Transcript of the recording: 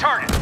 target.